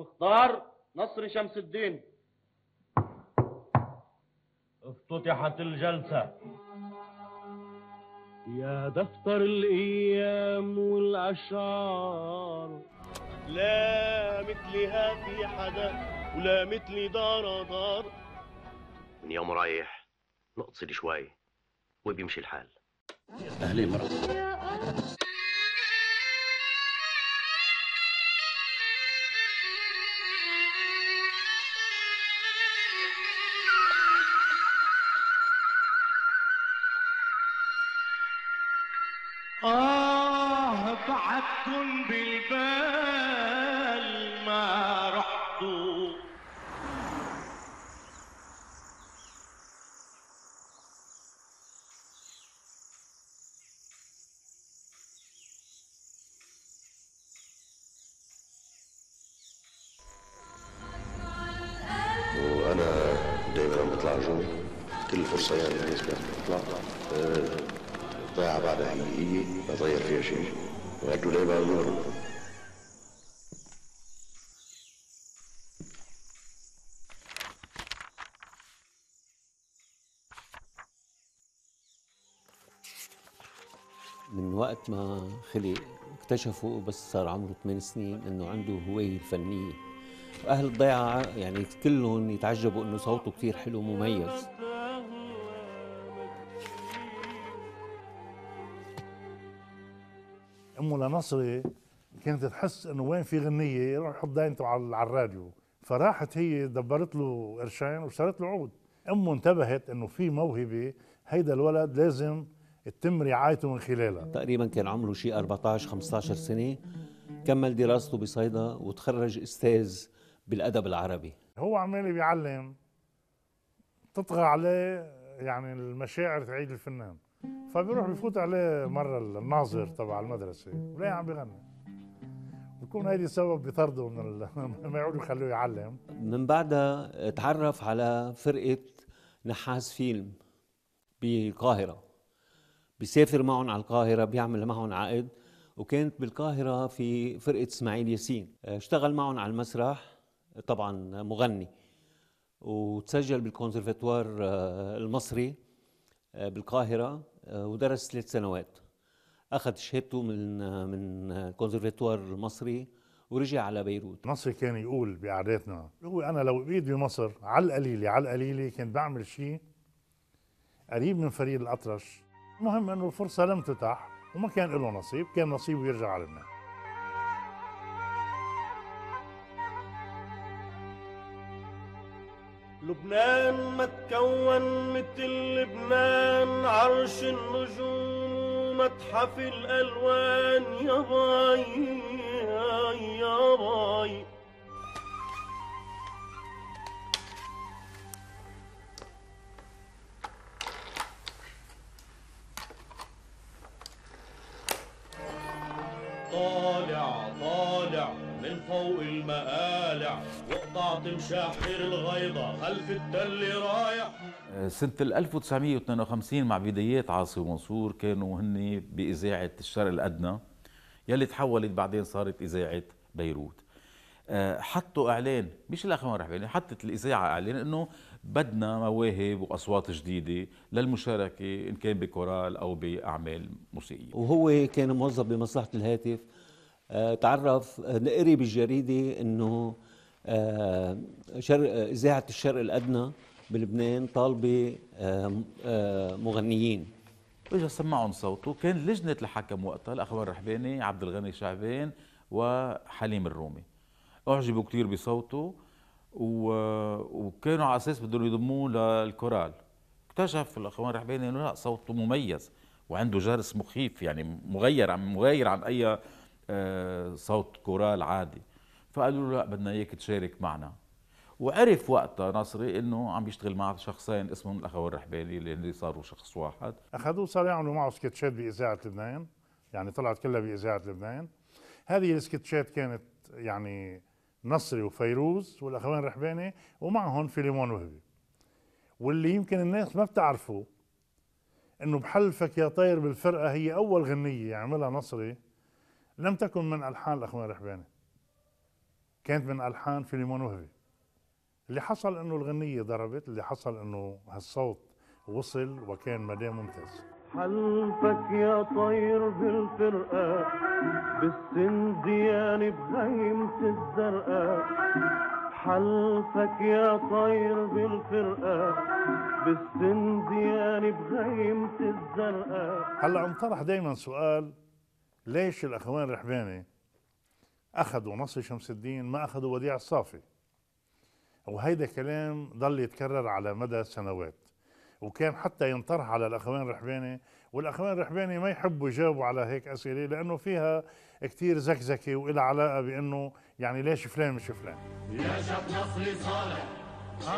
المختار نصر شمس الدين. افتتحت الجلسة. يا دفتر الأيام والأشعار. لا مثلها في حدا ولا مثلي دار دار. من يوم رايح نقصد شوي وبيمشي الحال. أهلين مرة. آه بعدكن بالبال ما رحتوا. من وقت ما خلق اكتشفوا بس صار عمره 8 سنين إنه عنده هواية الفنية. وأهل الضيعة يعني كلهم يتعجبوا إنه صوته كثير حلو مميز امه لنصري كانت تحس إنه وين في غنية يروح يحط داينته على الراديو. فراحت هي دبرت له قرشين واشترت له عود. امه انتبهت إنه في موهبة هيدا الولد لازم تتم رعايته من خلالها. تقريبا كان عمره شيء 14 15 سنة كمل دراسته بصيدا وتخرج أستاذ بالأدب العربي. هو عمال بيعلم تطغى عليه يعني المشاعر تعيد الفنان. فبيروح بفوت عليه مرة الناظر تبع المدرسة ولاقيه عم بيغني. بكون هيدي سبب بيطرده من ال... ما يعودوا يخلوه يعلم. من بعدها تعرف على فرقة نحاس فيلم بالقاهره بيسافر معهم على القاهرة بيعمل معهم عقد. وكانت بالقاهرة في فرقة إسماعيل ياسين. اشتغل معهم على المسرح طبعا مغني. وتسجل بالكونسرفتوار آه، المصري آه، بالقاهرة آه، ودرس ثلاث سنوات. أخذ شهادته من آه، من الكونسرفتوار المصري ورجع على بيروت. نصري كان يقول بقعداتنا هو أنا لو بقيت بمصر على القليلة على القليلة كنت بعمل شيء قريب من فريد الأطرش. المهم إنه الفرصة لم تتاح وما كان له نصيب كان نصيبه يرجع على لبنان لبنان ما تكون مثل لبنان عرش النجوم متحف الألوان. يا باي يا باي. طالع طالع من فوق المقالع وقطعت مشاحر الغيضة خلف التل رايح. سنة ال 1952 مع بدايات عاصي ومنصور كانوا هن بإذاعة الشرق الأدنى يلي تحولت بعدين صارت إذاعة بيروت. آه، حطوا إعلان مش الأخوان رحباني حطت الإذاعة إعلان إنه بدنا مواهب وأصوات جديدة للمشاركة إن كان بكورال أو بأعمال موسيقية. وهو كان موظف بمصلحة الهاتف. آه، تعرف آه، قري بالجريدة إنه آه، شرق آه، إذاعة الشرق الأدنى بلبنان طالبة آه، آه، مغنيين. اجى سمعهم صوته كان لجنة الحكم وقتها الأخوان الرحباني عبد الغني شعبان وحليم الرومي. أعجبوا كثير بصوته و... وكانوا على أساس بدهم يضموه للكورال. اكتشف الأخوان الرحباني إنه لا صوته مميز وعنده جرس مخيف يعني مغير عن مغير عن أي آه، صوت كورال عادي. فقالوا له لا بدنا إياك تشارك معنا. وعرف وقتها نصري إنه عم يشتغل مع شخصين اسمهم الأخوان الرحباني اللي صاروا شخص واحد. أخذوه صار يعملوا معه سكتشات بإذاعة لبنان يعني طلعت كلها بإذاعة لبنان. هذه السكتشات كانت يعني نصري وفيروز والأخوان الرحباني ومعهم فيليمون وهبي. واللي يمكن الناس ما بتعرفه إنه بحلفك يا طير بالفرقة هي أول غنية يعملها نصري لم تكن من ألحان الأخوان الرحباني. كانت من ألحان فيليمون وهبي. اللي حصل إنه الغنية ضربت اللي حصل إنه هالصوت وصل وكان مدام ممتاز. حلفك يا طير بالفرقة بالسنديان بخيمة الزرقاء. حلفك يا طير بالفرقة بالسنديان بخيمة الزرقاء. هلا انطرح دائما سؤال ليش الأخوان الرحباني أخذوا نصر شمس الدين ما أخذوا وديع الصافي؟ وهيدا كلام ضل يتكرر على مدى سنوات. وكان حتى ينطرح على الأخوان الرحباني والأخوان الرحباني ما يحبوا يجاوبوا على هيك أسئلة لأنه فيها كتير زكزكة وإلها علاقة بأنه يعني ليش فلان مش فلان. يا شاب نصري صالح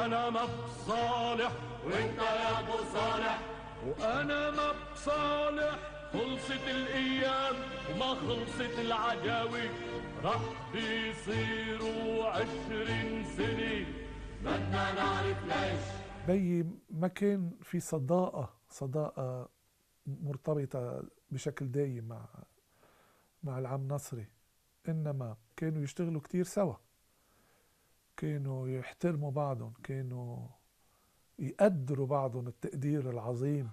أنا مب صالح وإنت يا أبو صالح. وأنا مب صالح خلصت الأيام وما خلصت العداوي رح بيصيروا عشرين سنة. بدنا نعرف ليش. بيي ما كان في صداقة صداقة مرتبطة بشكل دايم مع مع العم نصري. إنما كانوا يشتغلوا كتير سوا. كانوا يحترموا بعضهم كانوا يقدروا بعضهم التقدير العظيم.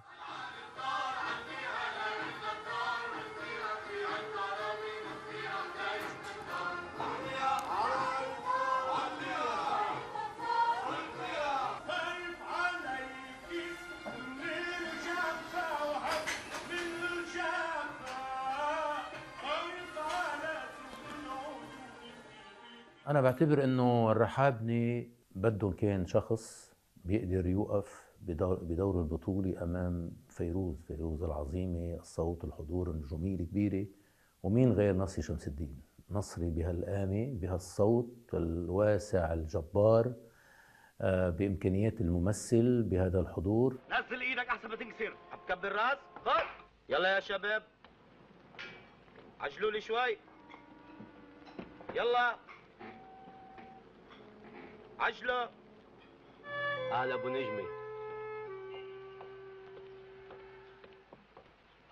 أنا بعتبر إنه الرحابني بدهم كان شخص بيقدر يوقف بدور, بدور البطولي أمام فيروز فيروز العظيمة الصوت الحضور النجومية الكبيرة. ومين غير؟ نصري شمس الدين. نصري بهالقامة بهالصوت الواسع الجبار آه، بإمكانيات الممثل بهذا الحضور. نزل إيدك أحسن ما تنكسر. هتكبر راس خد يلا يا شباب. عجلوا لي شوي. يلا. عجلوا أهلا أبو نجمي.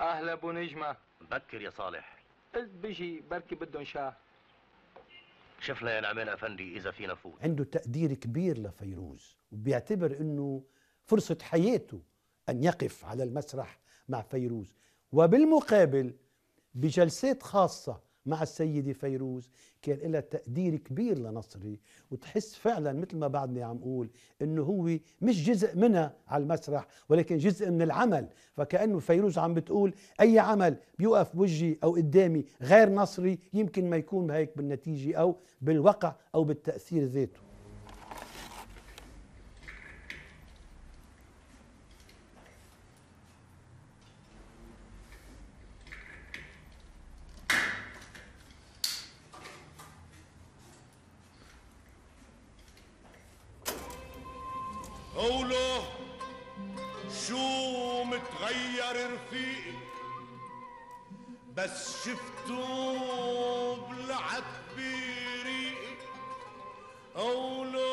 أهلا أبو نجمة. بكر يا صالح. قلت بيجي بركي بدهم شاه شفنا يا نعمان أفندي إذا فينا فوت عنده تقدير كبير لفيروز وبيعتبر إنه فرصة حياته أن يقف على المسرح مع فيروز. وبالمقابل بجلسات خاصة مع السيدة فيروز كان لها تقدير كبير لنصري. وتحس فعلا مثل ما بعدني عم قول إنه هو مش جزء منها على المسرح ولكن جزء من العمل. فكأنه فيروز عم بتقول أي عمل بيوقف بوجهي أو قدامي غير نصري يمكن ما يكون هيك بالنتيجة أو بالوقع أو بالتأثير ذاته. رفيقي بس شفتو بلعب بريقي قولوا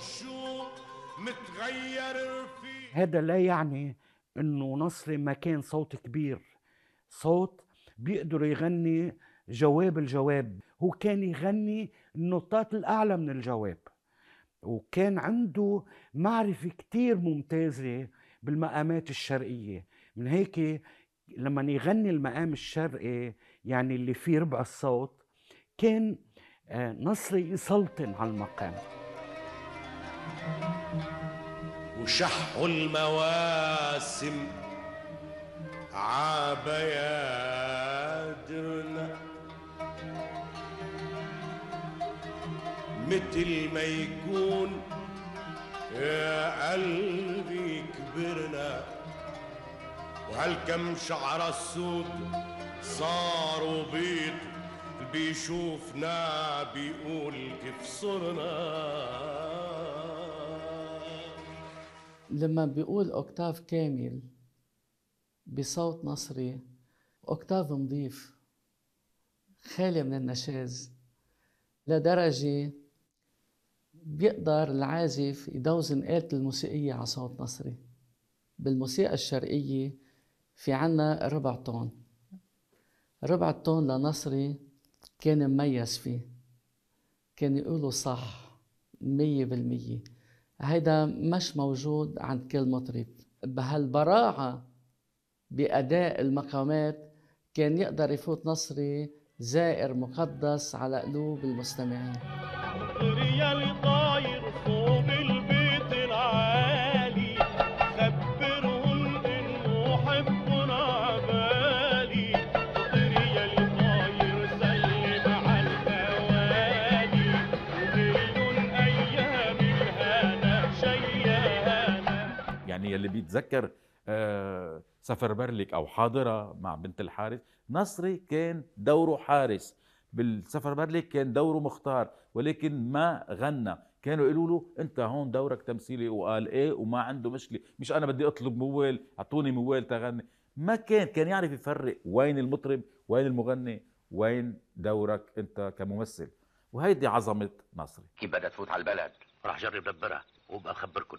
شو متغير رفيقي هذا لا يعني إنه نصري ما كان صوت كبير. صوت بيقدر يغني جواب الجواب. هو كان يغني النوتات الأعلى من الجواب. وكان عنده معرفة كتير ممتازة بالمقامات الشرقية. من هيك لما يغني المقام الشرقي يعني اللي فيه ربع الصوت كان آه، نصري يسلطن على المقام وشحوا المواسم عبيادرنا مثل ما يكون يا قلبي كبرنا وهالكم شعر السود صاروا بيض بيشوفنا بيقول كيف صرنا. لما بيقول أوكتاف كامل بصوت نصري أوكتاف نظيف خالي من النشاز لدرجة بيقدر العازف يدوزن آلة الموسيقية على صوت نصري. بالموسيقى الشرقية في عنا ربع تون ربع التون لنصري كان مميز فيه. كان يقولوا صح مية بالمية. هيدا مش موجود عند كل مطرب. بهالبراعة بأداء المقامات كان يقدر يفوت نصري زائر مقدس على قلوب المستمعين. يلي بيتذكر آه، سفر برلك أو حاضرة مع بنت الحارث. نصري كان دوره حارس. بالسفر برلك كان دوره مختار ولكن ما غنى. كانوا يقولوا له أنت هون دورك تمثيلي وقال إيه وما عنده مشكلة. مش أنا بدي أطلب موال أعطوني موال تغني. ما كان كان يعرف يفرق وين المطرب وين المغني وين دورك أنت كممثل. وهيدي عظمة نصري. كيف بدها تفوت على البلد؟ راح جرب دبرها وابقى اخبركم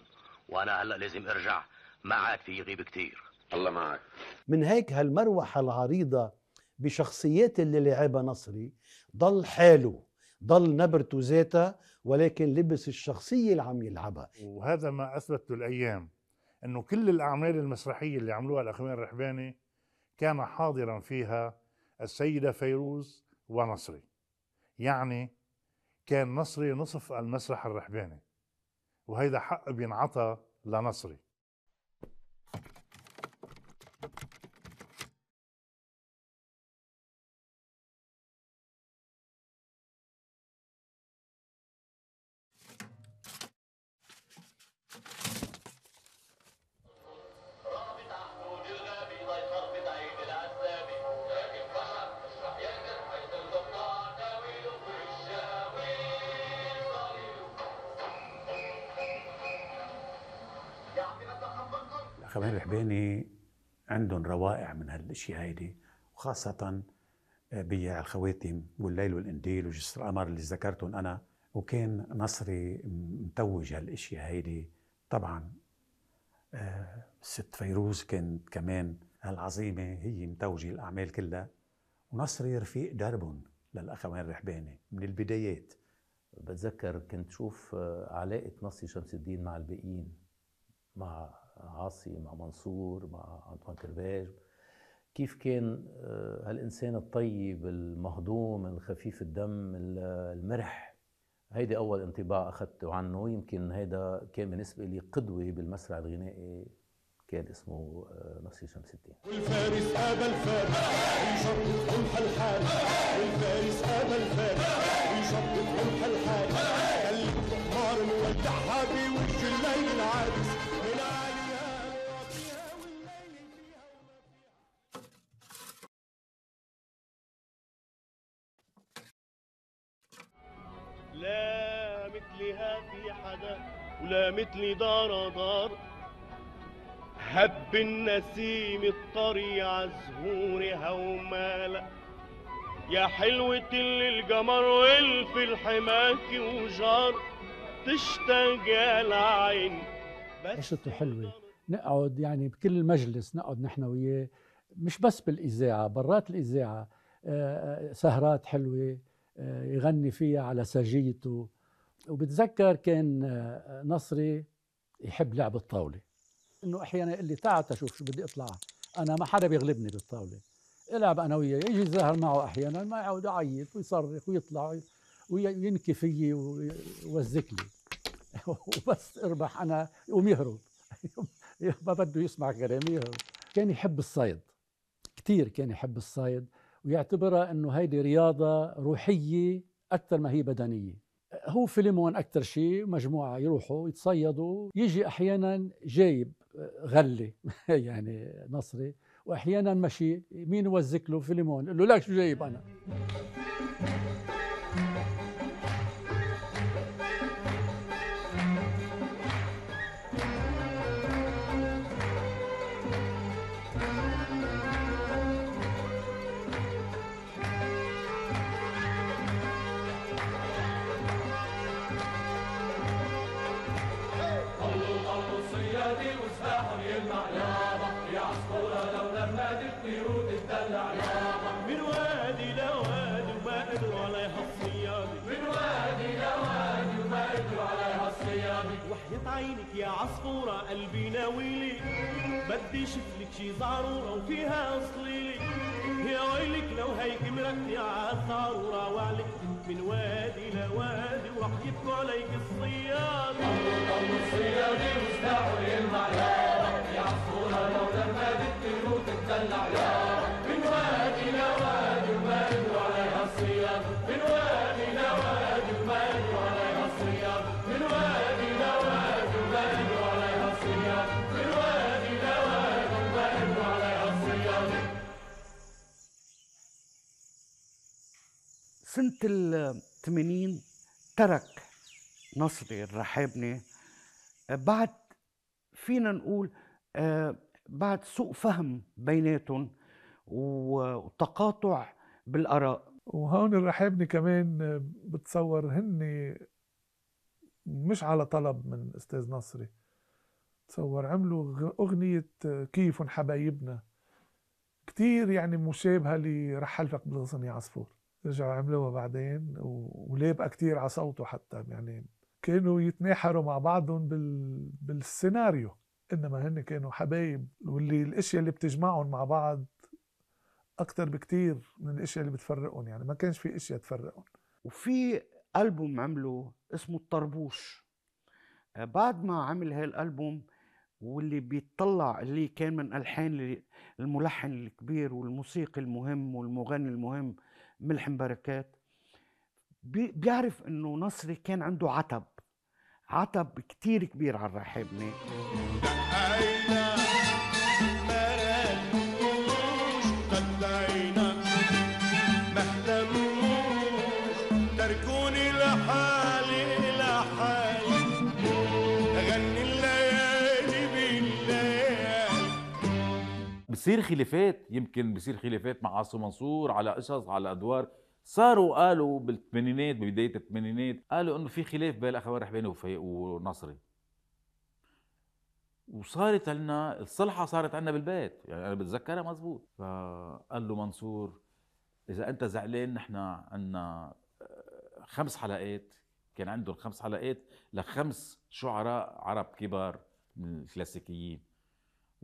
وأنا هلا لازم ارجع. ما عاد في يغيب كتير. الله معك. من هيك هالمروحة العريضة بشخصيات اللي لعبها نصري ضل حاله ضل نبرته ذاتها ولكن لبس الشخصية اللي عم يلعبها. وهذا ما اثبته الأيام إنه كل الأعمال المسرحية اللي عملوها الاخوين الرحباني كان حاضرا فيها السيدة فيروز ونصري. يعني كان نصري نصف المسرح الرحباني. وهيدا حق بينعطى لنصري. هالاشياء هيدي وخاصة بيع الخواتم والليل والانديل وجسر القمر اللي ذكرتهم أنا. وكان نصري متوج هالاشياء هيدي. طبعا آه، ست فيروز كانت كمان هالعظيمة هي متوجة الأعمال كلها. ونصري رفيق دربهم للأخوان الرحباني من البدايات. بتذكر كنت شوف آه، علاقة نصي شمس الدين مع الباقيين مع عاصي مع منصور مع أنطوان كرباج. كيف كان آه، هالإنسان الطيب المهضوم الخفيف الدم ال- المرح؟ هيدي أول انطباع أخذته عنه. يمكن هيدا كان بالنسبة لي قدوة بالمسرح الغنائي كان اسمه آه، نصي شمس الدين. والفارس ابى الفارس ويشرط رمح الحارس والفارس ابى الفارس ويشرط رمح الحارس قلب حمار مولعها بوش مثلها في حدا ولا مثلي دار دار. هب النسيم الطري عزهورها ومالا يا حلوة اللي القمر والف الحماك وجار. تشتاق العين عيشته حلوة نقعد يعني بكل مجلس نقعد نحن وياه مش بس بالإذاعة برات الإذاعة. آه، آه، سهرات حلوة آه، يغني فيها على سجيته وبتذكر كان آه، نصري يحب لعب الطاولة. إنه أحيانا يقول لي تعال تشوف شو بدي أطلع. أنا ما حدا بيغلبني بالطاولة. العب أنا وياه يجي يظهر معه أحيانا ما يعود يعيط ويصرخ ويطلع وينكي فيي ويوزك لي. وبس أربح أنا يقوم يهرب. ما بده يسمع كلامي يهرب. كان يحب الصيد. كثير كان يحب الصيد. ويعتبرها إنه هيدي رياضة روحية أكثر ما هي بدنية. هو فيلمون أكثر شيء مجموعة يروحوا يتصيدوا يجي أحيانا جايب غله يعني نصري وأحيانا مشي مين يوزك له فيلمون يقول له لك شو جايب أنا؟ عصفورة قلبي ناويلي بدي شفلك شي زعرورة وفيها اصليلي يا ويلك لو هيك مركتي عالضرورة وعلقت من وادي لوادي وراح يبكوا عليك الصياد رب يا عصفورة لو ال 80 ترك نصري الرحابني بعد فينا نقول آه، بعد سوء فهم بيناتهم وتقاطع بالآراء. وهون الرحابني كمان بتصور هن مش على طلب من أستاذ نصري تصور عملوا أغنية كيف حبايبنا. كتير يعني مشابهة لرحلفك بالغصن يا عصفور. رجعوا عملوها بعدين و- ولابقى كتير على صوته حتى يعني كانوا يتناحروا مع بعضهم بال... بالسيناريو. إنما هن كانوا حبايب واللي الأشياء اللي بتجمعهم مع بعض أكتر بكتير من الأشياء اللي بتفرقهم يعني ما كانش في أشياء تفرقهم. وفي ألبوم عمله اسمه الطربوش. آه، بعد ما عمل هالألبوم واللي بيطلع اللي كان من ألحان الملحن الكبير والموسيقي المهم والمغني المهم ملحم بركات بي- بيعرف إنه نصري كان عنده عتب عتب كتير كبير على اهتموش تركوني لحالي لحالي. بصير خلافات يمكن بصير خلافات مع عاصم منصور على قصص على أدوار. صاروا قالوا بالثمانينات ببداية الثمانينات قالوا إنه في خلاف بين الأخوان رحباني ونصري. وصارت لنا الصلحة صارت عندنا بالبيت يعني أنا بتذكرها مزبوط. فقال له منصور إذا أنت زعلان نحن عندنا خمس حلقات. كان عندهم خمس حلقات لخمس شعراء عرب كبار من الكلاسيكيين.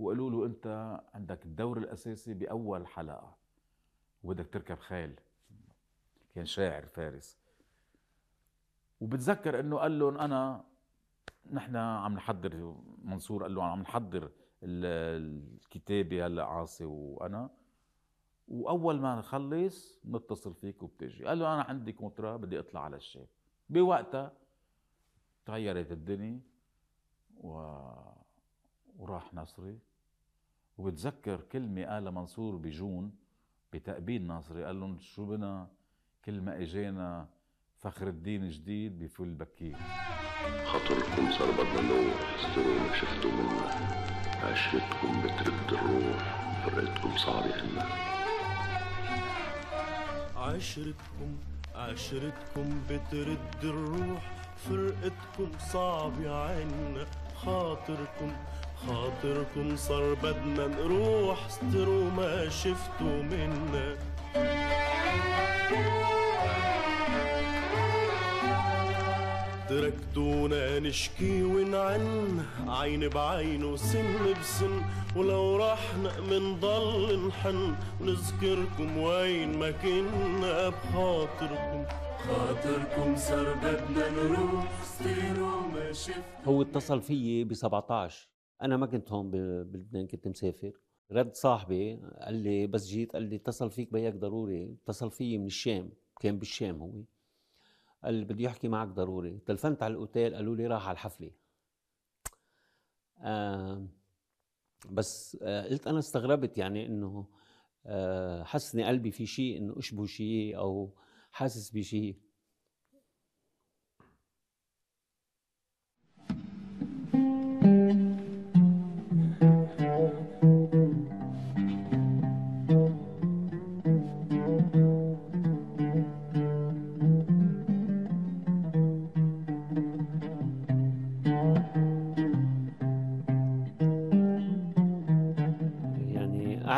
وقالوا له أنت عندك الدور الأساسي بأول حلقة وبدك تركب خيل. كان شاعر فارس. وبتذكر إنه قال لهم أنا نحن عم نحضر منصور قال له عم نحضر ال- الكتابة هلأ عاصي وأنا. وأول ما نخلص نتصل فيك وبتجي. قال له أنا عندي كونترا بدي أطلع على الشام بوقتها تغيرت الدنيا و... وراح نصري. وبتذكر كلمة قالها منصور بجون بتقبيل ناصري قال لهم شو بنا كل ما اجانا فخر الدين جديد بفل بكير. خاطركم صار بدنا نروح استروا ما شفتوا منا. عشرتكم بترد الروح فرقتكم صعب عنا. عشرتكم عشرتكم بترد الروح فرقتكم صعب عنا. خاطركم خاطركم صار بدنا نروح استروا ما شفتوا منا. تركتونا نشكي ونعن عين بعين وسن بسن. ولو رحنا منضل نحن ونذكركم وين ما كنا بخاطركم. خاطركم صار بدنا نروح استيروا ما شفت هو اتصل فيي ب 17 أنا ما كنت هون بلبنان كنت مسافر. رد صاحبي قال لي بس جيت. قال لي اتصل فيك بيك ضروري. اتصل فيي من الشام كان بالشام هو. قال لي بده يحكي معك ضروري. تلفنت على الأوتيل قالوا لي راح على الحفلة. آه بس آه قلت أنا استغربت يعني إنه آه حسني قلبي في شيء إنه إشبه شيء أو حاسس بشيء.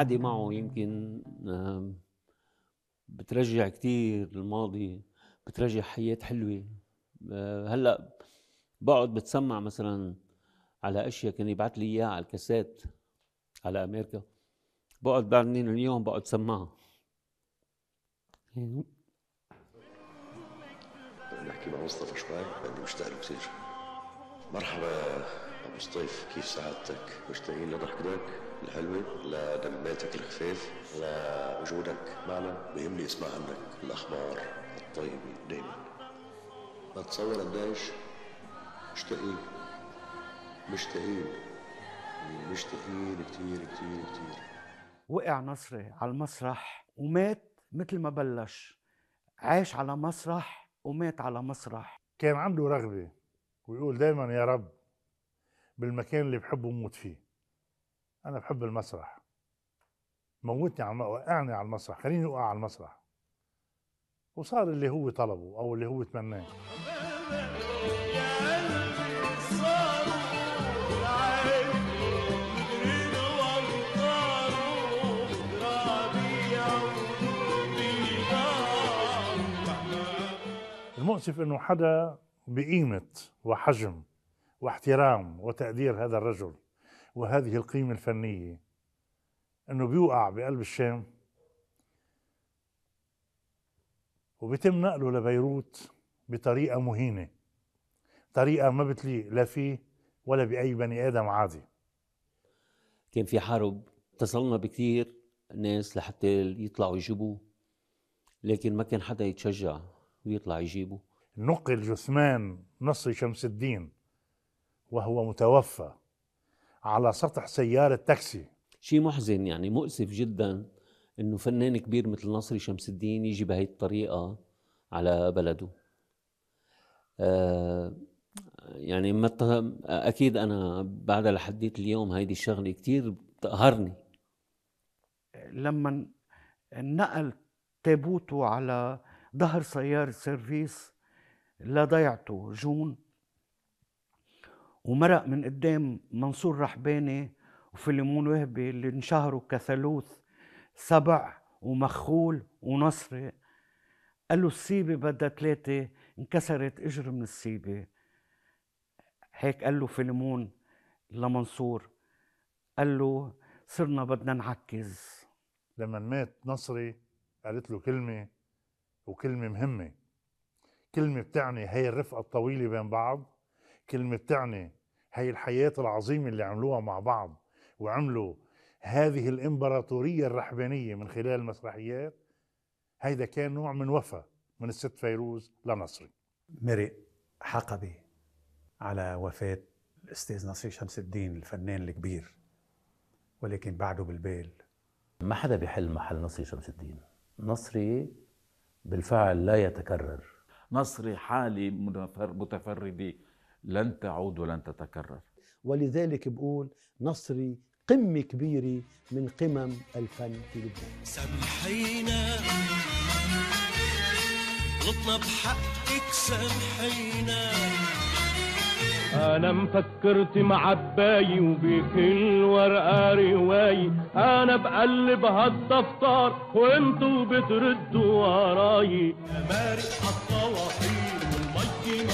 يعني قعدي معه يمكن بترجع كتير الماضي بترجع حياة حلوة. آه، هلأ بقعد بتسمع مثلا على أشياء كان يبعث لي إياها على الكاسات على أمريكا. بقعد بعدين اليوم بقعد سمعها. نحكي مع مصطفى شوي لاني مشتاق له كثير مرحبا أبو سطيف كيف سعادتك؟ مشتاقين لضحكتك الحلوه لدماتك الخفيف لوجودك. معنا بيهمني اسمع عنك الأخبار الطيبة دائما بتصور قديش مشتاقين مشتاقين مشتاقين كثير كثير كثير وقع نصري على المسرح ومات مثل ما بلش. عاش على مسرح ومات على مسرح. كان عنده رغبة ويقول دايما يا رب بالمكان اللي بحبه موت فيه. أنا بحب المسرح. موتني على وقعني على المسرح. خليني أوقع على المسرح. وصار اللي هو طلبه أو اللي هو تمناه المؤسف إنه حدا بقيمة وحجم واحترام وتقدير هذا الرجل. وهذه القيمة الفنية. إنه بيوقع بقلب الشام وبيتم نقله لبيروت بطريقة مهينة طريقة ما بتليق لا فيه ولا بأي بني آدم عادي. كان في حرب اتصلنا بكثير ناس لحتى يطلعوا يجيبوه لكن ما كان حدا يتشجع ويطلع يجيبه. نقل جثمان نصري شمس الدين وهو متوفى. على سطح سيارة تاكسي شيء محزن يعني مؤسف جدا إنه فنان كبير مثل نصري شمس الدين يجي بهي الطريقة على بلده. آه يعني مت... أكيد أنا بعد لحديت اليوم هيدي الشغلة كثير بتقهرني. لما نقل تابوته على ظهر سيارة سيرفيس لضيعته جون ومرق من قدام منصور رحباني وفيلمون وهبي اللي انشهروا كثالوث سبع ومخول ونصري قال له السيبة بدها ثلاثة انكسرت إجر من السيبة هيك قال له فيلمون لمنصور. قال له صرنا بدنا نعكز. لما مات نصري قالت له كلمة وكلمة مهمة. كلمة بتعني هي الرفقة الطويلة بين بعض. كلمة بتعني هي الحياة العظيمة اللي عملوها مع بعض وعملوا هذه الإمبراطورية الرحبانية من خلال المسرحيات هيدا كان نوع من وفا من الست فيروز لنصري. مرق حقبي على وفاة الأستاذ نصري شمس الدين الفنان الكبير ولكن بعده بالبال. ما حدا بيحل محل نصري شمس الدين. نصري بالفعل لا يتكرر. نصري حالة متفردة لن تعود ولن تتكرر. ولذلك بقول نصري قمة كبيرة من قمم الفن في لبنان. سامحينا غلطنا بحقك سامحينا. أنا مفكرت معباي وبكل ورقة رواي أنا بقلب هالدفتر وانتو بتردوا وراي مارق عالطواحين والمي